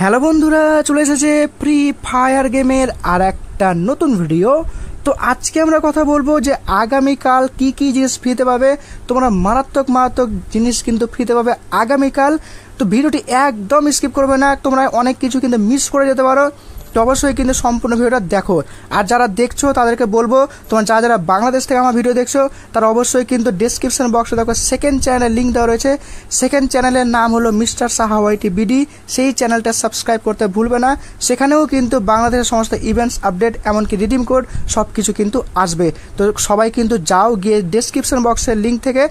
Hello বন্ধুরা, চলে এসেছে ফ্রি ফায়ার গেমের আর একটা নতুন ভিডিও তো আজকে আমরা কথা বলব যে আগামীকাল কি কি জিনিস ফ্রিতে পাবে। তোমরা মারাত্মক মারাত্মক জিনিস কিন্তু ফ্রিতে পাবে আগামীকাল। তো ভিডিওটি একদম স্কিপ করবে না, তোমরা অনেক কিছু কিন্তু মিস করে যেতে পারো। তো অবশ্যই কিন্তু সম্পূর্ণ ভিডিওটা দেখো। আর যারা দেখছ, তাদেরকে বলব, তোমার যারা যারা বাংলাদেশ থেকে আমার ভিডিও দেখছ, তারা অবশ্যই কিন্তু ডিসক্রিপশন বক্সে দেখো সেকেন্ড চ্যানেলের লিঙ্ক দেওয়া রয়েছে। সেকেন্ড চ্যানেলের নাম হলো মিস্টার সাহা ওয়াইটি বিডি সেই চ্যানেলটা সাবস্ক্রাইব করতে ভুলবে না। সেখানেও কিন্তু বাংলাদেশের সমস্ত ইভেন্টস আপডেট এমনকি রিডিম কোড সব কিছু কিন্তু আসবে। তো সবাই কিন্তু যাও গিয়ে ডিসক্রিপশন বক্সের লিঙ্ক থেকে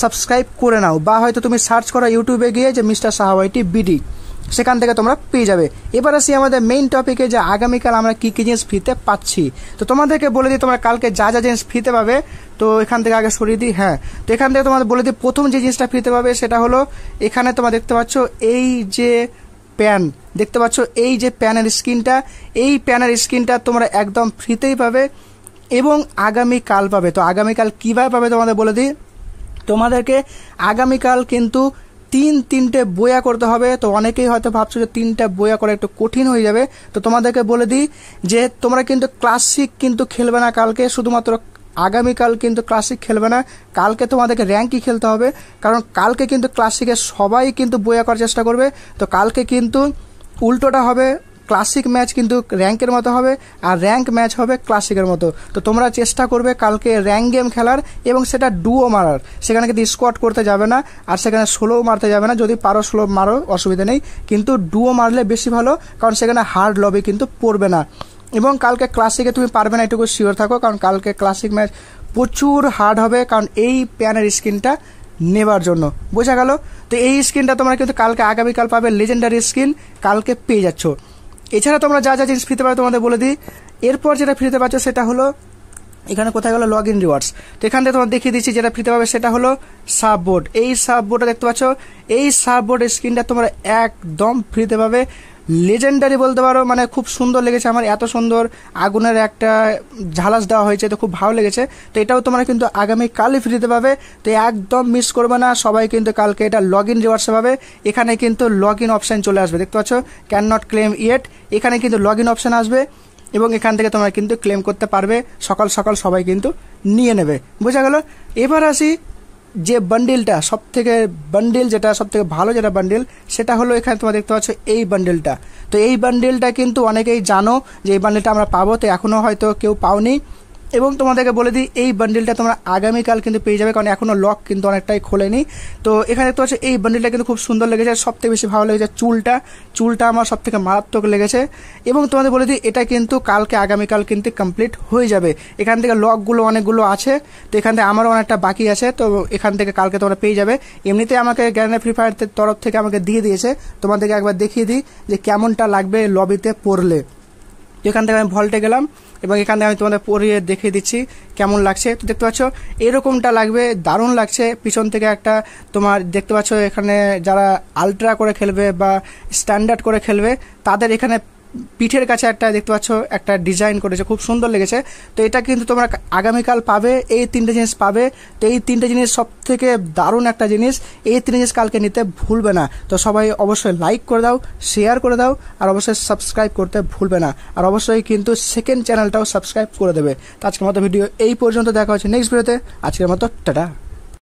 সাবস্ক্রাইব করে নাও। বা হয়তো তুমি সার্চ করো ইউটিউবে গিয়ে যে মিস্টার সাহাওয়াইটি বিডি সেখান থেকে তোমরা পেয়ে যাবে। এবার আসি আমাদের মেইন টপিকে যে আগামীকাল আমরা কী কী জিনিস ফ্রিতে পাচ্ছি। তো তোমাদেরকে বলে দিই, তোমরা কালকে যা যা জিনিস ফ্রিতে পাবে, তো এখান থেকে আগে সরিয়ে দিই হ্যাঁ। তো এখান থেকে তোমাদের বলে দিই, প্রথম যে জিনিসটা ফ্রিতে পাবে সেটা হলো, এখানে তোমরা দেখতে পাচ্ছ এই যে প্যান। দেখতে পাচ্ছ এই যে প্যানের স্ক্রিনটা, এই প্যানের স্ক্রিনটা তোমরা একদম ফ্রিতেই পাবে এবং আগামীকাল পাবে। তো আগামীকাল কীভাবে পাবে তোমাদের বলে দিই? তোমাদেরকে আগামীকাল কিন্তু তিন তিনটে বইয়া করতে হবে, তো অনেকেই হয়তো ভাবছ যে তিনটা বইয়া করা একটু কঠিন হয়ে যাবে। তো তোমাদেরকে বলে দিই যে তোমরা কিন্তু ক্লাসিক কিন্তু খেলবে না কালকে, শুধুমাত্র আগামীকাল কিন্তু ক্লাসিক খেলবে না, কালকে তোমাদেরকে র্যাঙ্কই খেলতে হবে, কারণ কালকে কিন্তু ক্লাসিকের সবাই কিন্তু বইয়া করার চেষ্টা করবে। তো কালকে কিন্তু উল্টোটা হবে ক্লাসিক ম্যাচ কিন্তু র্যাঙ্কের মতো হবে আর র্যাঙ্ক ম্যাচ হবে ক্লাসিকের মতো। তো তোমরা চেষ্টা করবে কালকে র্যাঙ্ক গেম খেলার এবং সেটা ডুও মারার। সেখানে কিন্তু স্কোয়াড করতে যাবে না আর সেখানে স্লো মারতে যাবে না। যদি পারো স্লো মারো, অসুবিধা নেই। কিন্তু ডুও মারলে বেশি ভালো, কারণ সেখানে হার্ড লবি কিন্তু পড়বে না। এবং কালকে ক্লাসিকে তুমি পারবে না, এটুকু শিওর থাকো, কারণ কালকে ক্লাসিক ম্যাচ প্রচুর হার্ড হবে, কারণ এই প্যানের স্ক্রিনটা নেবার জন্য। বোঝা গেল? তো এই স্ক্রিনটা তোমরা কিন্তু কালকে, আগামীকাল পাবে লেজেন্ডারি স্ক্রিন কালকে পেয়ে যাচ্ছ। এছাড়া তোমরা যা যা জিনিস ফ্রিতে পাবে তোমাদের বলে দিই। এরপর যেটা ফ্রিতে পাচ্ছ সেটা হলো এখানে কোথায় গেলো? লগ ইন রিওয়ার্ডস তো এখান থেকে তোমার দেখিয়ে দিচ্ছি যেটা ফ্রিতে পাবে, সেটা হলো সাব বোর্ড এই সাব বোর্ডটা দেখতে পাচ্ছ? এই সাব বোর্ডের স্ক্রিনটা তোমরা একদম ফ্রিতে পাবে। লেজেন্ডারি বলতে পারো মানে খুব সুন্দর লেগেছে আমার, এত সুন্দর আগুনের একটা ঝালাস দেওয়া হয়েছে, তো খুব ভালো লেগেছে। তো এটাও তোমরা কিন্তু আগামী কালই ফ্রিতে পাবে। তো একদম মিস করবে না, সবাই কিন্তু কালকে এটা লগ ইন রিওয়ার্ডসে পাবে। এখানে কিন্তু লগ ইন অপশান চলে আসবে। দেখতে পাচ্ছ? ক্যান নট ক্লেম ইয়েট এখানে কিন্তু লগ ইন অপশান আসবে। এবং এখান থেকে তোমরা কিন্তু ক্লেম করতে পারবে। সকাল সকাল সবাই কিন্তু নিয়ে নেবে। বোঝা গেল? এবার আসি যে বান্ডিলটা সব থেকে বান্ডিল যেটা সব থেকে ভালো যেটা বান্ডিল সেটা হলো এখানে তোমরা দেখতে পাচ্ছ এই বান্ডিলটা তো এই বান্ডিলটা কিন্তু অনেকেই জানো যে এই বান্ডিলটা আমরা পাবো, তো এখনও হয়তো কেউ পাওনি। এবং তোমাদেরকে বলে দিই, এই বান্ডিলটা তোমরা আগামীকাল কিন্তু পেয়ে যাবে, কারণ এখনও লক কিন্তু অনেকটাই খোলেনি। তো এখানে দেখতে পাচ্ছ, এই বান্ডিলটা কিন্তু খুব সুন্দর লেগেছে। সব থেকে বেশি ভালো লেগেছে চুলটা। চুলটা আমার সব থেকে মারাত্মক লেগেছে। এবং তোমাদের বলে দিই, এটা কিন্তু কালকে আগামীকাল কিন্তু কমপ্লিট হয়ে যাবে। এখান থেকে লকগুলো অনেকগুলো আছে, তো এখান থেকে আমারও অনেকটা বাকি আছে, তো এখান থেকে কালকে তোমরা পেয়ে যাবে। এমনিতে আমাকে গ্যারান্ডার ফ্রি ফায়ারের তরফ থেকে আমাকে দিয়ে দিয়েছে। তোমাদেরকে একবার দেখিয়ে দিই যে কেমনটা লাগবে লবিতে পড়লে এখান থেকে আমি ভল্টে গেলাম এবং এখান থেকে আমি তোমাদের পরিয়ে দেখিয়ে দিচ্ছি কেমন লাগছে। তো দেখতে পাচ্ছ, এরকমটা লাগবে, দারুণ লাগছে। পিছন থেকে একটা তোমার দেখতে পাচ্ছ এখানে যারা আলট্রা করে খেলবে বা স্ট্যান্ডার্ড করে খেলবে, তাদের এখানে পিঠের কাছে একটা দেখতে পাচ্ছ, একটা ডিজাইন করেছে, খুব সুন্দর লেগেছে। তো এটা কিন্তু তোমরা আগামীকাল পাবে, এই তিনটে জিনিস পাবে। তো এই তিনটে জিনিস সব থেকে দারুণ একটা জিনিস, এই তিনটে জিনিস কালকে নিতে ভুলবে না। তো সবাই অবশ্যই লাইক করে দাও শেয়ার করে দাও, আর অবশ্যই সাবস্ক্রাইব করতে ভুলবে না। আর অবশ্যই কিন্তু সেকেন্ড চ্যানেলটাও সাবস্ক্রাইব করে দেবে। তো আজকের মতো ভিডিও এই পর্যন্ত, দেখা হচ্ছে নেক্সট ভিডিওতে আজকের মতো, টাটা।